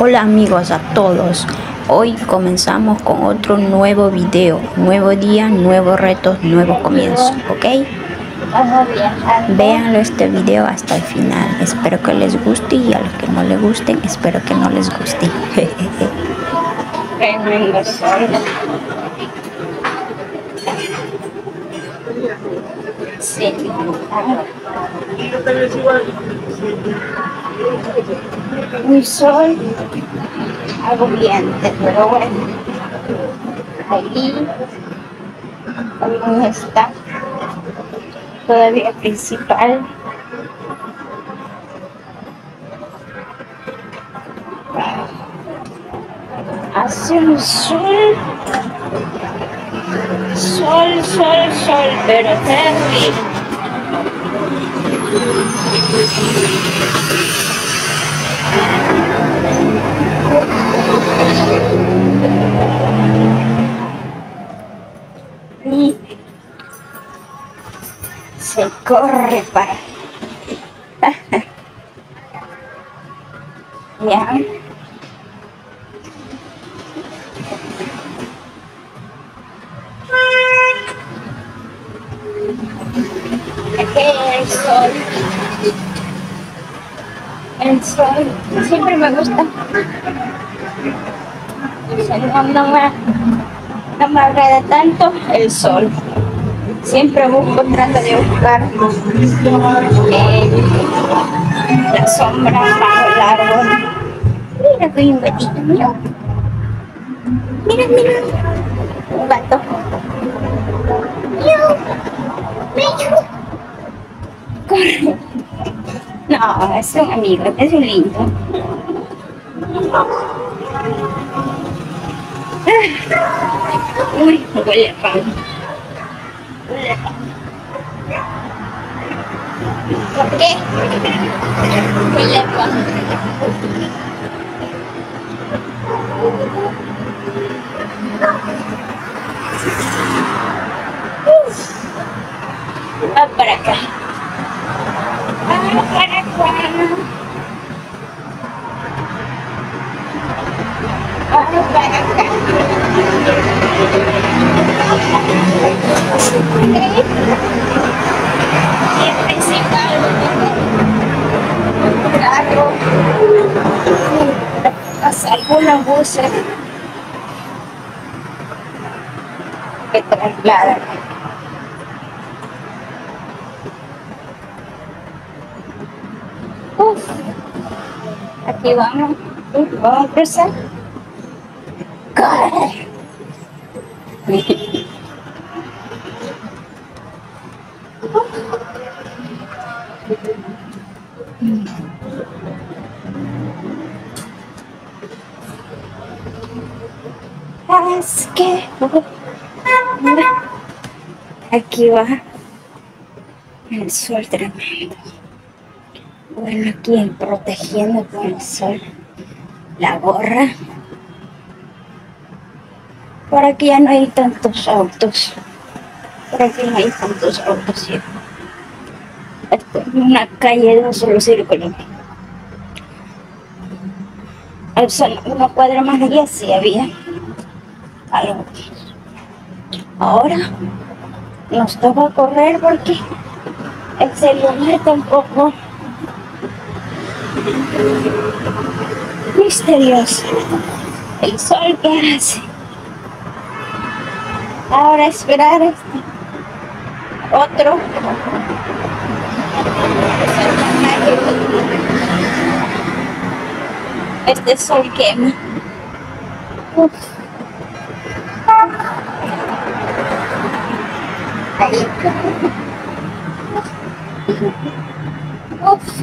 Hola amigos a todos. Hoy comenzamos con otro nuevo video. Nuevo día, nuevos retos, nuevo comienzo, ¿ok? Véanlo este video hasta el final. Espero que les guste y a los que no les gusten, espero que no les guste. Un sol agobiante, pero bueno. Ahí aún está todavía principal. Hace un sol Sol, sol, sol, pero terrible. Se corre para. ya. Sol. El sol siempre me gusta. No, me, no me agrada tanto el sol. Siempre busco, trato de buscar eh, la sombra bajo el árbol. Mira que un gatito, mira. Mira, mira. Un gato. Miau. Miau. Corre. Amigo, es un lindo. Para acá. Va para acá. Y el principal, carro, pasa algunos buses que trasladan. Uf, aquí vamos, vamos a cruzar. Corre. Es que aquí va el sol tremendo. Bueno, aquí protegiendo con el sol la gorra. Por aquí ya no hay tantos autos. Por aquí no hay tantos autos. Esto es una calle de un solo círculo. Al sol, una cuadra más allá sí había Ahora nos toca correr porque el celular tampoco misterioso. El sol que hace. Ahora esperar este otro. Este sol quema. Uf. Uf.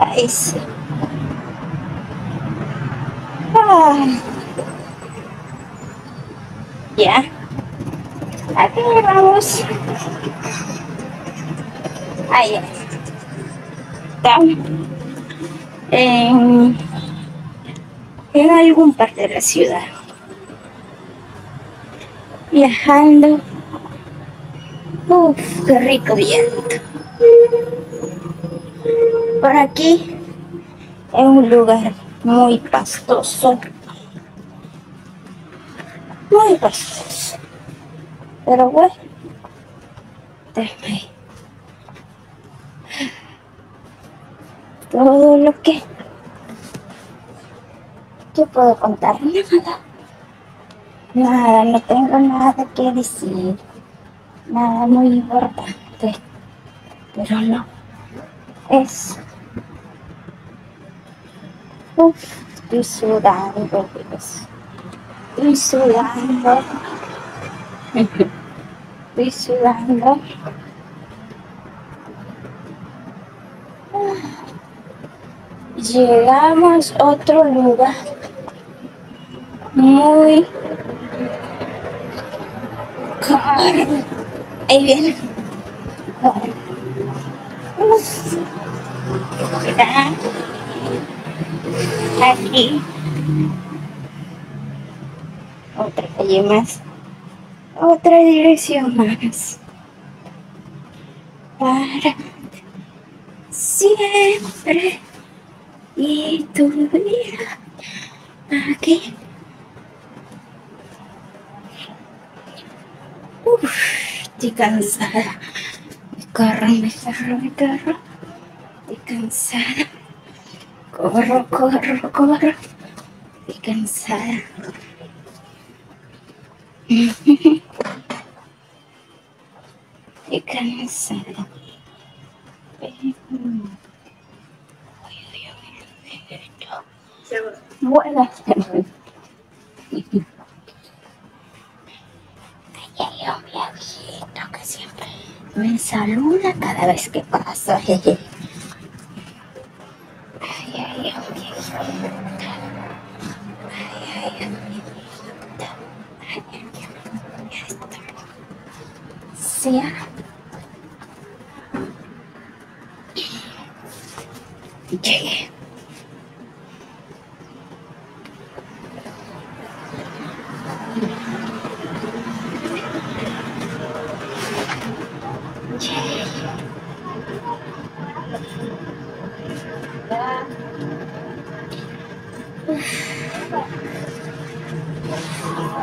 Ahí sí. Ah. Ya. Aquí vamos. Ahí está. En, en algún parte de la ciudad. Viajando. Uf, qué rico viento. Por aquí Es un lugar muy pastoso. Muy pastoso. Pero bueno, déjame. Todo lo que yo puedo contar, nada. Nada, no tengo nada que decir. Nada muy importante. Pero no. Es. Uf, estoy sudando, Dios. Estoy sudando. Estoy sudando. Llegamos a otro lugar muy caro. Ahí viene. Aquí. Otra calle más. Otra dirección más. Para siempre. Y tu vida aquí. Uf, estoy cansada. Me corro, me corro, me corro. Estoy cansada. Corro, corro, corro. Estoy cansada. Estoy cansada. Buenas. Ahí me saluda cada vez que paso. Ay, ay. Ay, ay. Ay. Sí. Llegué.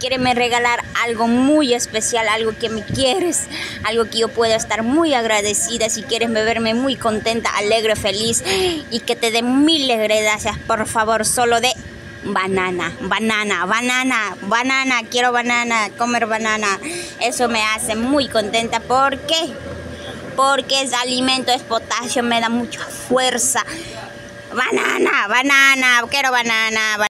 Quieres regalar algo muy especial, algo que me quieres, algo que yo pueda estar muy agradecida, si quieres verme muy contenta, alegre, feliz y que te dé miles de gracias, por favor, solo de banana, banana, banana, banana, quiero banana, comer banana. Eso me hace muy contenta. ¿Por qué? Porque es alimento, es potasio, me da mucha fuerza. Banana, banana, quiero banana.